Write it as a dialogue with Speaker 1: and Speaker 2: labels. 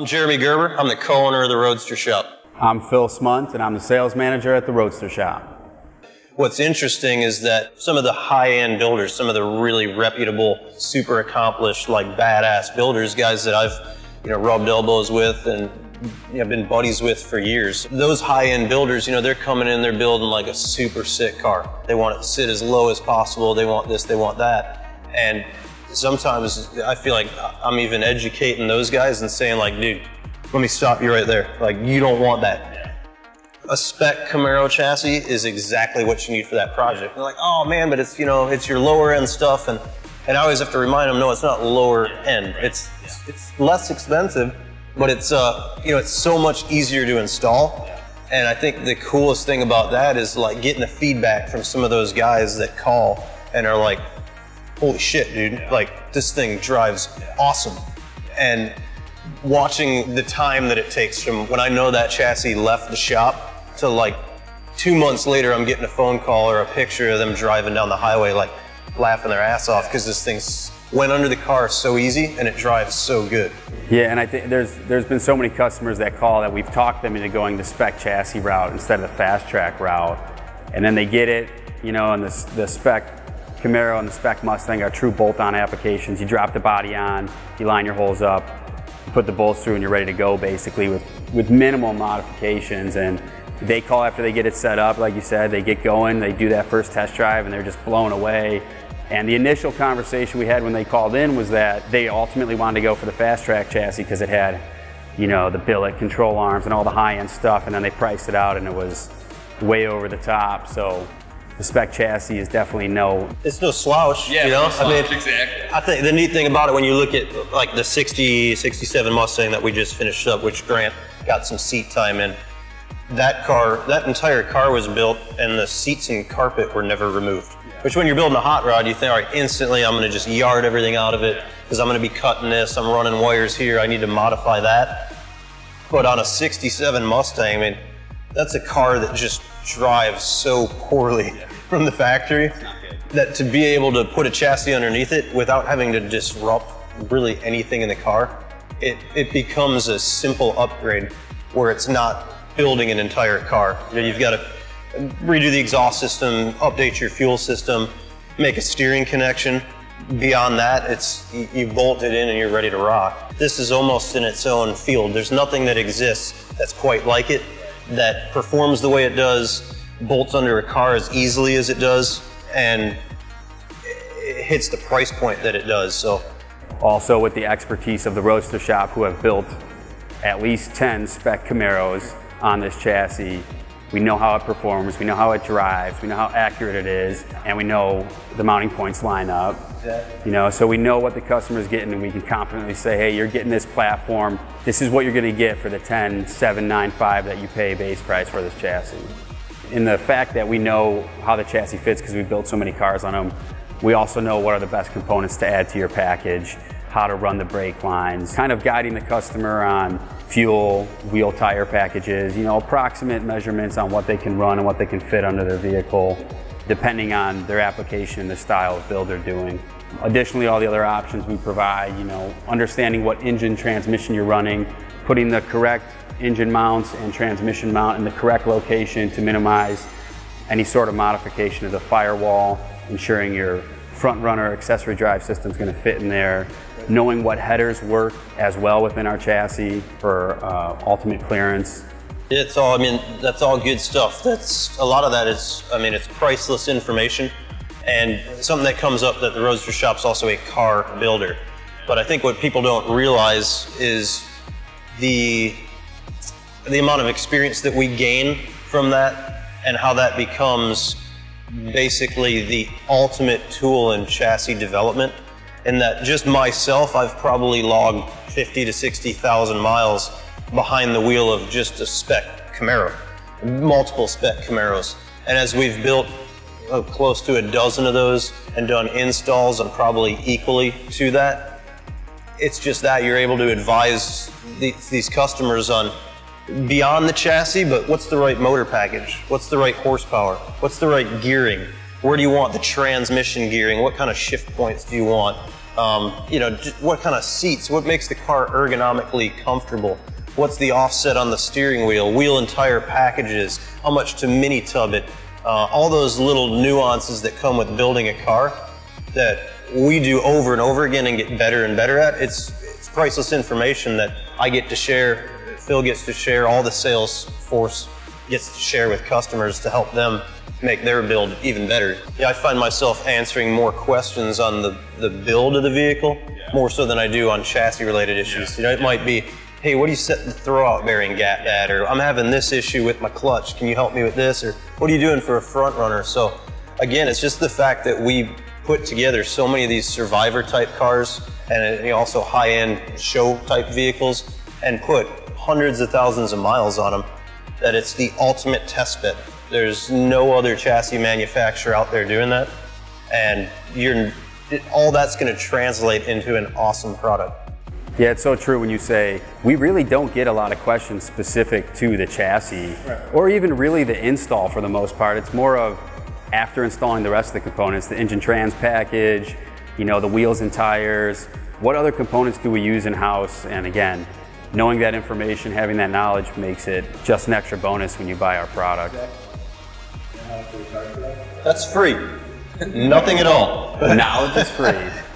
Speaker 1: I'm Jeremy Gerber. I'm the co-owner of the Roadster Shop.
Speaker 2: I'm Phil Smunt, and I'm the sales manager at the Roadster Shop.
Speaker 1: What's interesting is that some of the high-end builders, some of the really reputable, super accomplished, like badass builders, guys that I've you know rubbed elbows with and you know, been buddies with for years. Those high-end builders, you know, they're coming in, they're building like a super sick car. They want it to sit as low as possible. They want this, they want that, and sometimes I feel like I'm even educating those guys and saying like, dude, let me stop you right there. Like, you don't want that. A spec Camaro chassis is exactly what you need for that project. They're like, oh man, but it's, you know, it's your lower end stuff. And, and I always have to remind them, no, it's not lower end. It's, it's less expensive, but it's, uh, you know, it's so much easier to install. And I think the coolest thing about that is like getting the feedback from some of those guys that call and are like, holy shit, dude, like this thing drives awesome. And watching the time that it takes from when I know that chassis left the shop to like two months later, I'm getting a phone call or a picture of them driving down the highway, like laughing their ass off because this thing went under the car so easy and it drives so good.
Speaker 2: Yeah, and I think there's there's been so many customers that call that we've talked them into going the spec chassis route instead of the fast track route, and then they get it, you know, and the the spec Camaro and the spec Mustang are true bolt-on applications. You drop the body on, you line your holes up, you put the bolts through and you're ready to go basically with, with minimal modifications. And they call after they get it set up, like you said, they get going, they do that first test drive and they're just blown away. And the initial conversation we had when they called in was that they ultimately wanted to go for the fast track chassis because it had, you know, the billet control arms and all the high end stuff. And then they priced it out and it was way over the top. So the spec chassis is definitely no.
Speaker 1: It's no slouch.
Speaker 3: Yeah,
Speaker 1: you know?
Speaker 3: slouch, I mean, exactly.
Speaker 1: I think the neat thing about it when you look at like the 60, 67 Mustang that we just finished up, which Grant got some seat time in. That car, that entire car was built and the seats and carpet were never removed. Which when you're building a hot rod, you think, all right, instantly I'm gonna just yard everything out of it because I'm gonna be cutting this, I'm running wires here, I need to modify that. But on a 67 Mustang, I mean, that's a car that just drives so poorly from the factory that to be able to put a chassis underneath it without having to disrupt really anything in the car, it, it becomes a simple upgrade where it's not building an entire car. You know, you've got to redo the exhaust system, update your fuel system, make a steering connection. Beyond that, it's you bolt it in and you're ready to rock. This is almost in its own field. There's nothing that exists that's quite like it, that performs the way it does, bolts under a car as easily as it does and it hits the price point that it does. So
Speaker 2: also with the expertise of the Roadster Shop who have built at least 10 spec Camaros on this chassis, we know how it performs, we know how it drives, we know how accurate it is, and we know the mounting points line up. You know, so we know what the customer is getting and we can confidently say, hey, you're getting this platform. This is what you're gonna get for the 10795 that you pay base price for this chassis. In the fact that we know how the chassis fits because we built so many cars on them, we also know what are the best components to add to your package, how to run the brake lines, kind of guiding the customer on fuel, wheel tire packages, you know, approximate measurements on what they can run and what they can fit under their vehicle, depending on their application the style of build they're doing. Additionally, all the other options we provide, you know, understanding what engine transmission you're running, putting the correct engine mounts and transmission mount in the correct location to minimize any sort of modification of the firewall, ensuring your front runner accessory drive system is going to fit in there, knowing what headers work as well within our chassis for uh, ultimate clearance.
Speaker 1: It's all, I mean, that's all good stuff. That's, a lot of that is, I mean, it's priceless information and something that comes up that the Roadster Shop's also a car builder. But I think what people don't realize is the the amount of experience that we gain from that and how that becomes basically the ultimate tool in chassis development. And that just myself, I've probably logged 50 to 60,000 miles behind the wheel of just a spec Camaro, multiple spec Camaros. And as we've built uh, close to a dozen of those and done installs and probably equally to that, it's just that you're able to advise the, these customers on beyond the chassis, but what's the right motor package? What's the right horsepower? What's the right gearing? Where do you want the transmission gearing? What kind of shift points do you want? Um, you know, what kind of seats, what makes the car ergonomically comfortable? What's the offset on the steering wheel, wheel and tire packages, how much to mini tub it, uh, all those little nuances that come with building a car that we do over and over again and get better and better at. It's, it's priceless information that I get to share, Phil gets to share, all the sales force gets to share with customers to help them make their build even better. Yeah, I find myself answering more questions on the, the build of the vehicle more so than I do on chassis related issues. You know, it might be, hey, what do you set the throwout bearing gap at? Or I'm having this issue with my clutch. Can you help me with this? Or what are you doing for a front runner? So again, it's just the fact that we put together so many of these survivor type cars and uh, also high end show type vehicles and put hundreds of thousands of miles on them that it's the ultimate test bed. There's no other chassis manufacturer out there doing that. And you're, all that's going to translate into an awesome product.
Speaker 2: Yeah, it's so true when you say we really don't get a lot of questions specific to the chassis or even really the install for the most part. It's more of after installing the rest of the components, the engine trans package, you know, the wheels and tires, what other components do we use in house? And again, knowing that information, having that knowledge makes it just an extra bonus when you buy our product.
Speaker 1: That's free. Nothing at all.
Speaker 2: Knowledge is free.